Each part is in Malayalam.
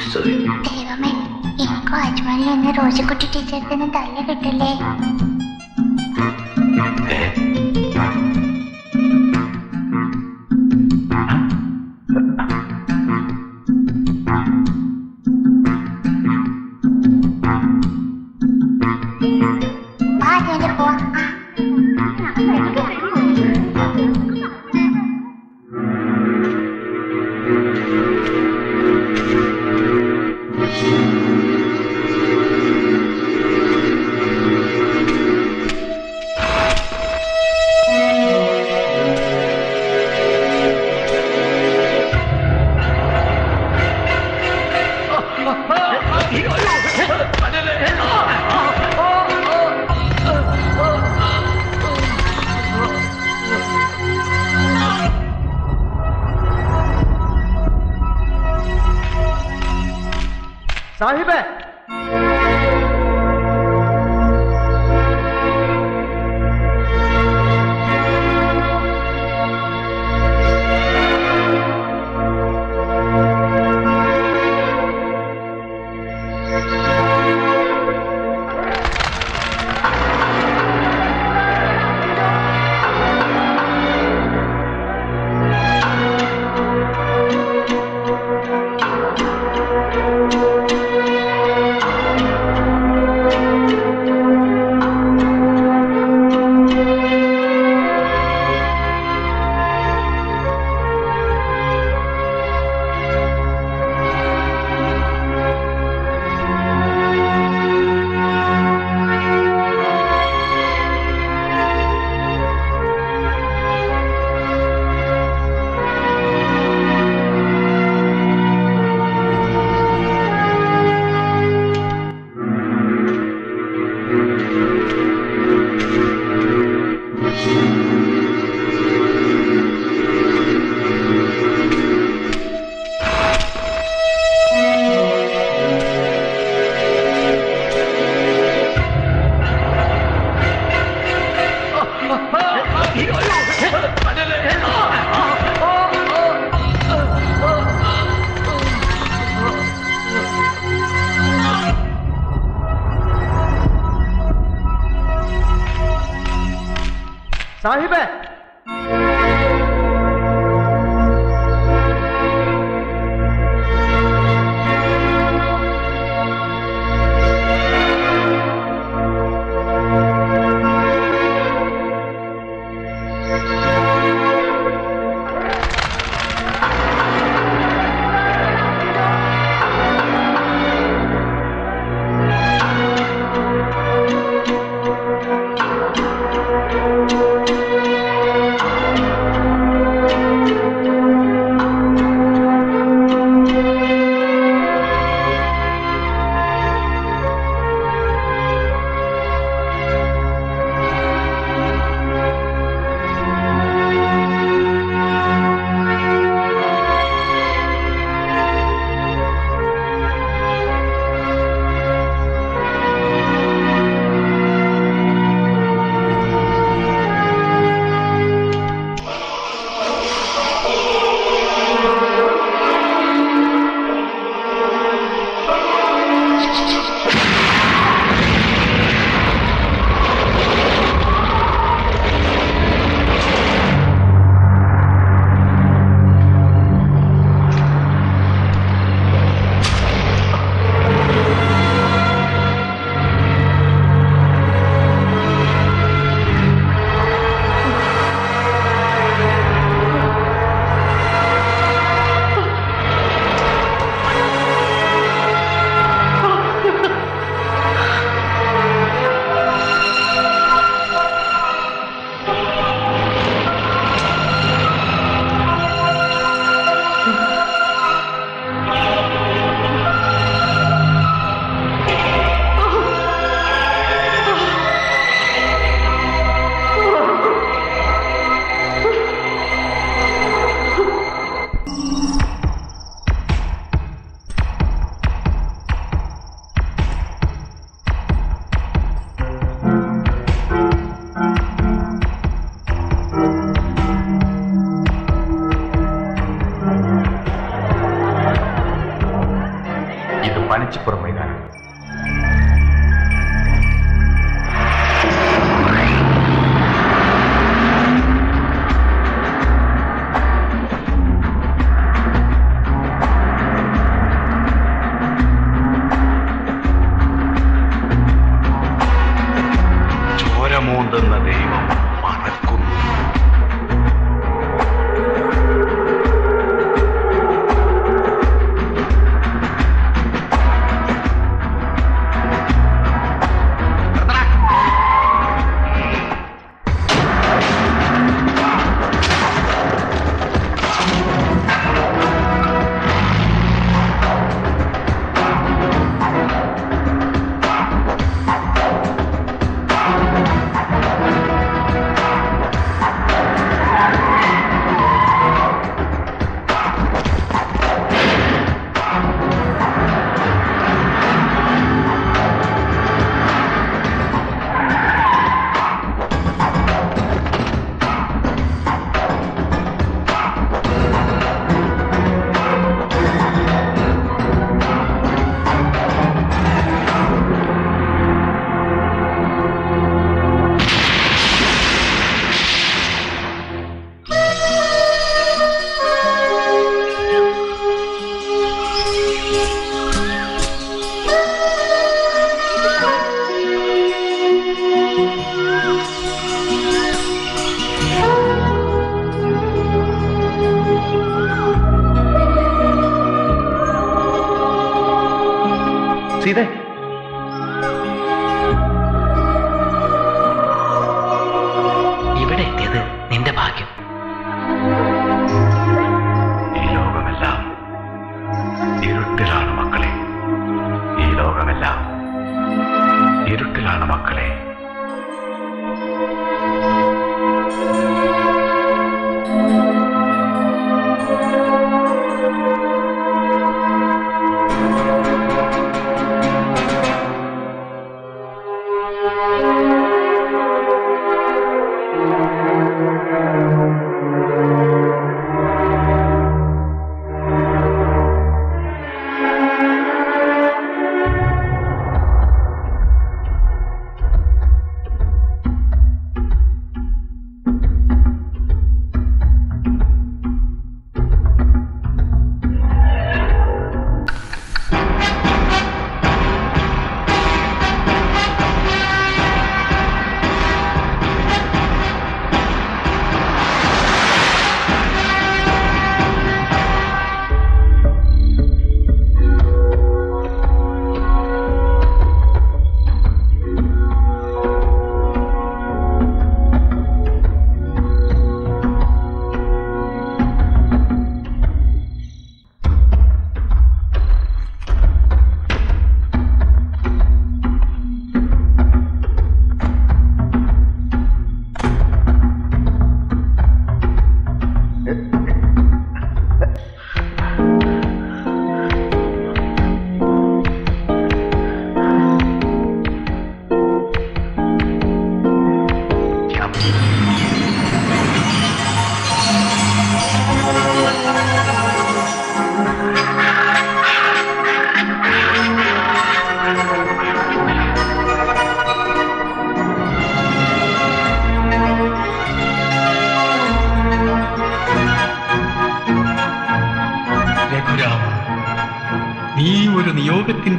ദൈവമേ എനിക്കും അജ്മലിൽ നിന്ന് ടീച്ചർ തന്നെ തല്ല കിട്ടില്ലേ? 上黑板 साहिब है। सीधे।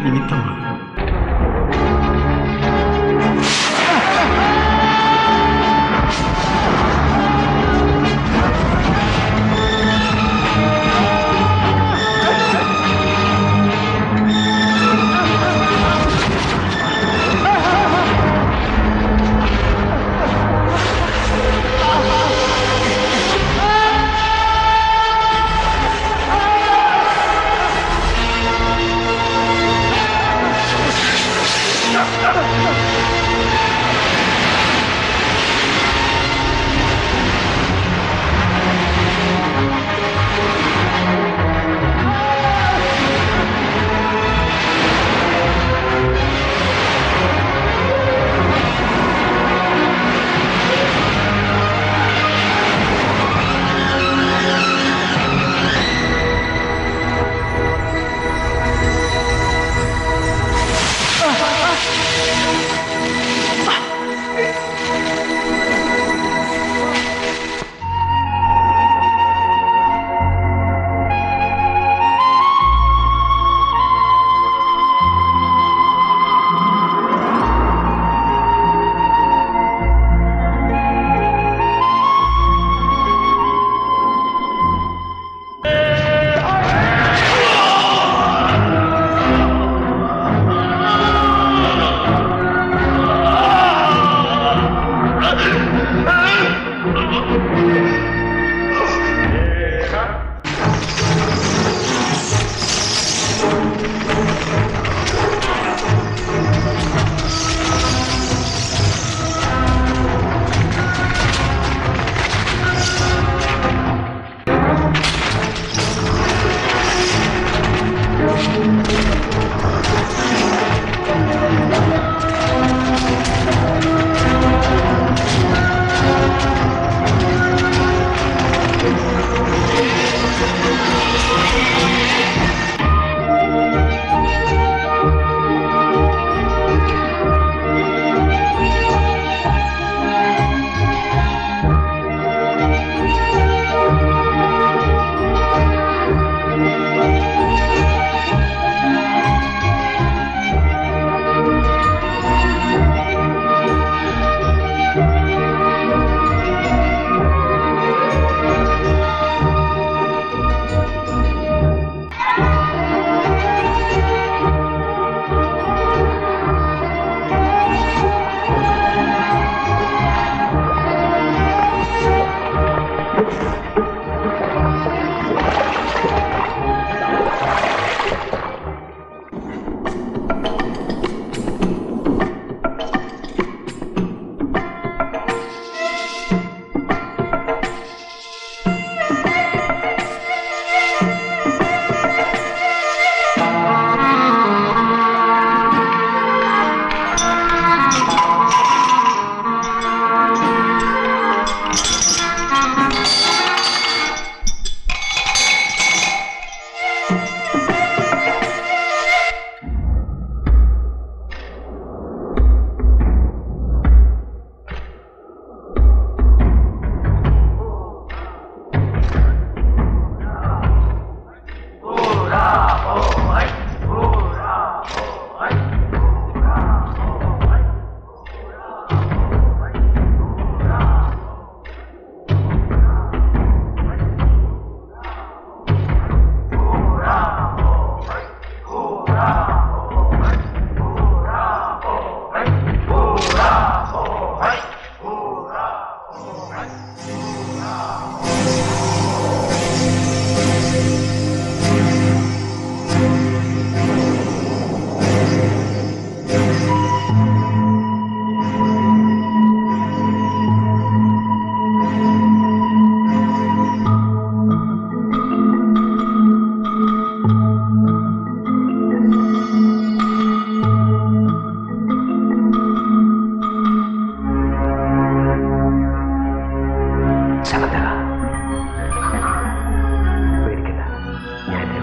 de mi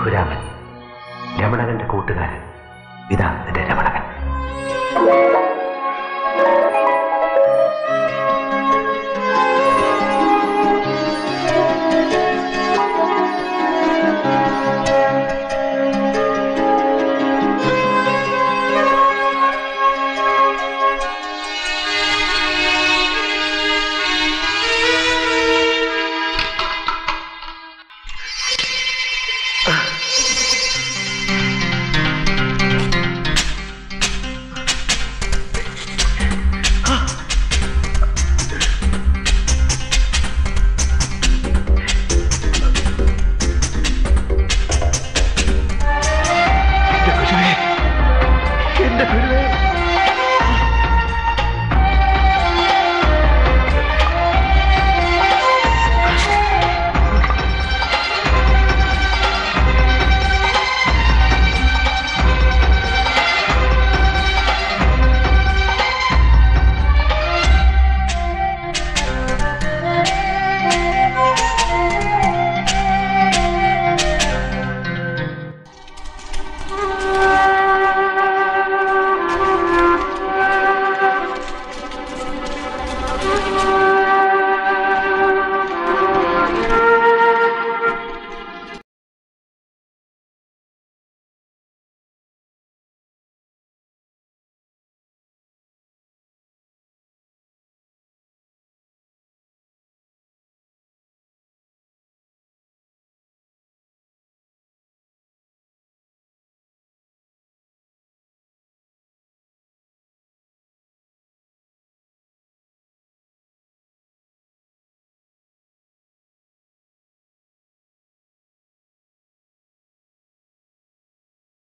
Raghuraman. രമണകന്റെ കൂട്ടുകാരൻ. ഇതാ എന്റെ രമണകൻ.